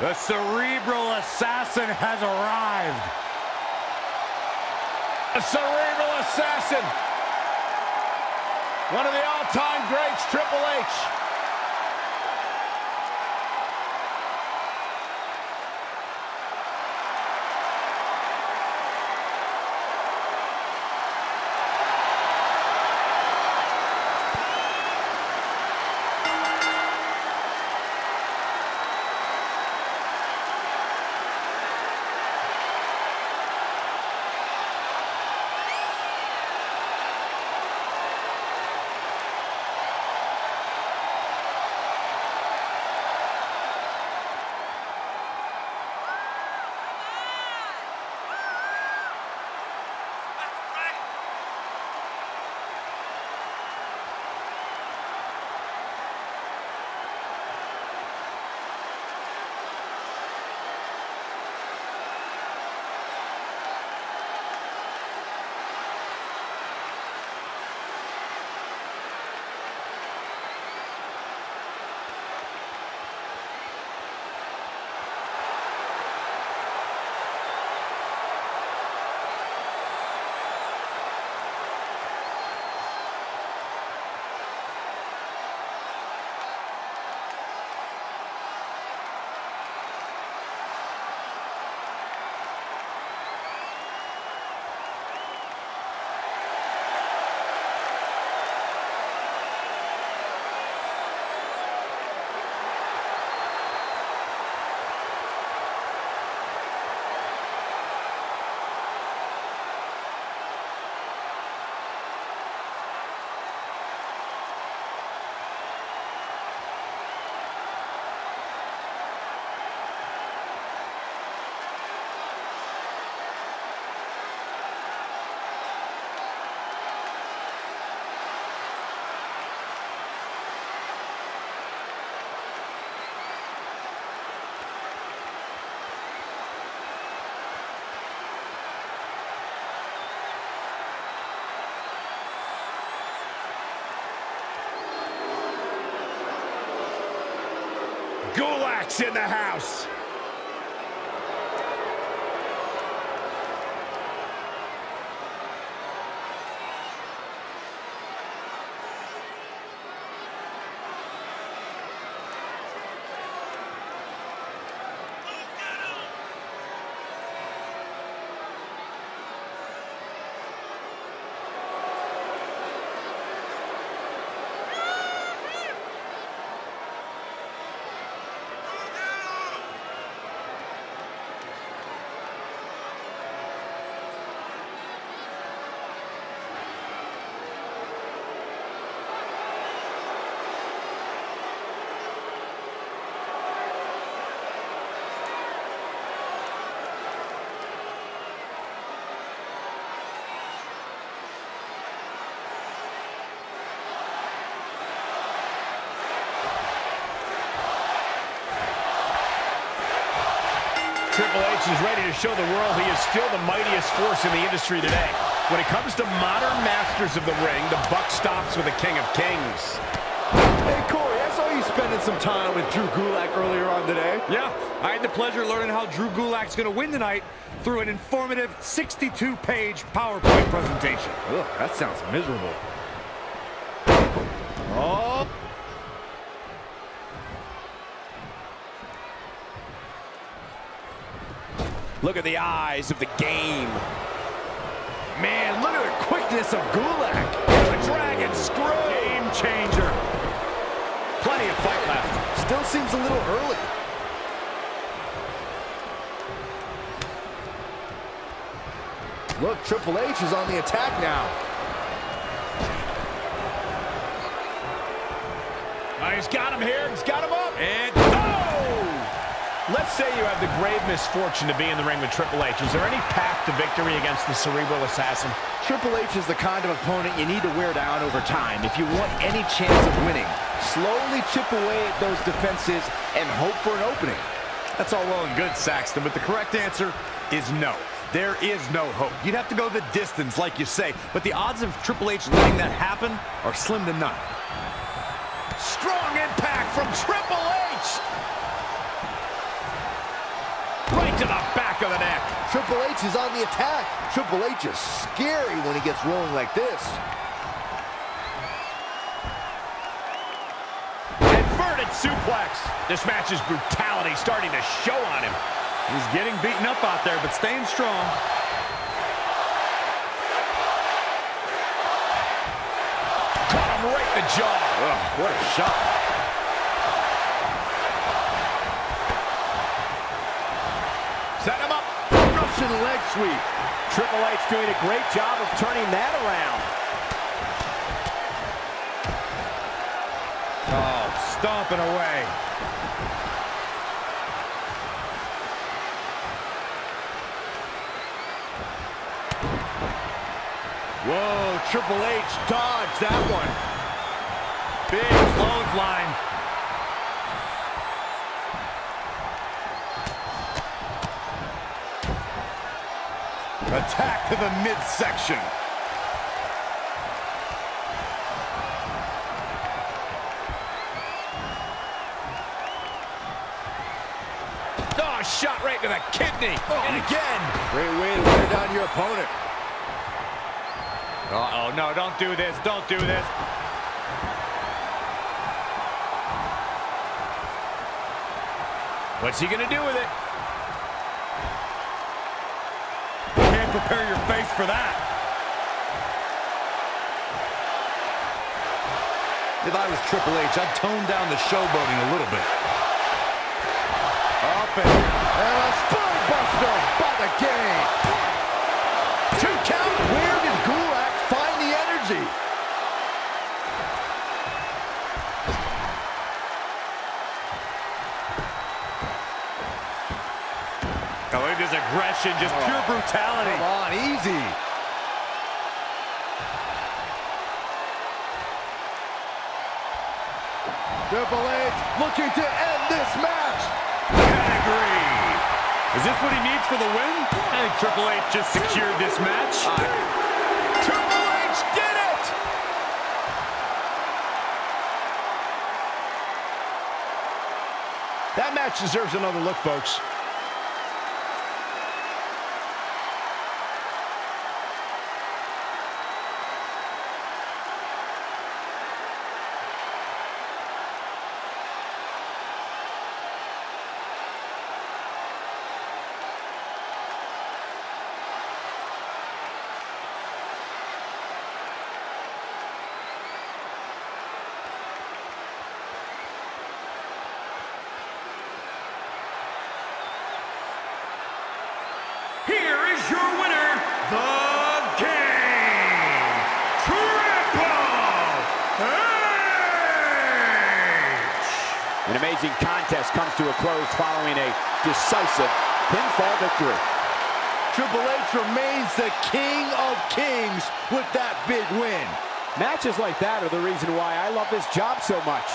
The cerebral assassin has arrived. The cerebral assassin. One of the all-time greats, Triple H. Gulak's in the house. Triple H is ready to show the world he is still the mightiest force in the industry today. When it comes to modern masters of the ring, the buck stops with the King of Kings. Hey, Corey, I saw you spending some time with Drew Gulak earlier on today. Yeah, I had the pleasure of learning how Drew Gulak's going to win tonight through an informative 62-page PowerPoint presentation. Ugh, that sounds miserable. Oh! Look at the eyes of the game. Man, look at the quickness of Gulak. The dragon screw. Game changer. Plenty of fight left. Still seems a little early. Look, Triple H is on the attack now. Oh, he's got him here. He's got him up. And! Let's say you have the grave misfortune to be in the ring with Triple H. Is there any path to victory against the Cerebral Assassin? Triple H is the kind of opponent you need to wear down over time if you want any chance of winning. Slowly chip away at those defenses and hope for an opening. That's all well and good, Saxton, but the correct answer is no. There is no hope. You'd have to go the distance, like you say, but the odds of Triple H letting that happen are slim to none. Strong impact from Triple H! To the back of the neck. Triple H is on the attack. Triple H is scary when he gets rolling like this. Inverted suplex. This match's brutality starting to show on him. He's getting beaten up out there, but staying strong. Caught him right in the jaw. Ugh, what a shot. Set him up. Russian leg sweep. Triple H doing a great job of turning that around. Oh, stomping away. Whoa, Triple H dodged that one. Big clothesline. Attack to the midsection. Oh, shot right to the kidney. Oh. And again. Great way to wear down your opponent. Uh-oh, no, don't do this. Don't do this. What's he going to do with it? Prepare your face for that. If I was Triple H, I'd tone down the showboating a little bit. Up and, Oh, look at this aggression, just oh. pure brutality. Come on, easy. Triple H looking to end this match. Pedigree. Is this what he needs for the win? I think Triple H just secured this match. Triple H did it! That match deserves another look, folks. Here is your winner, The Game, Triple H! An amazing contest comes to a close following a decisive pinfall victory. Triple H remains the king of kings with that big win. Matches like that are the reason why I love this job so much.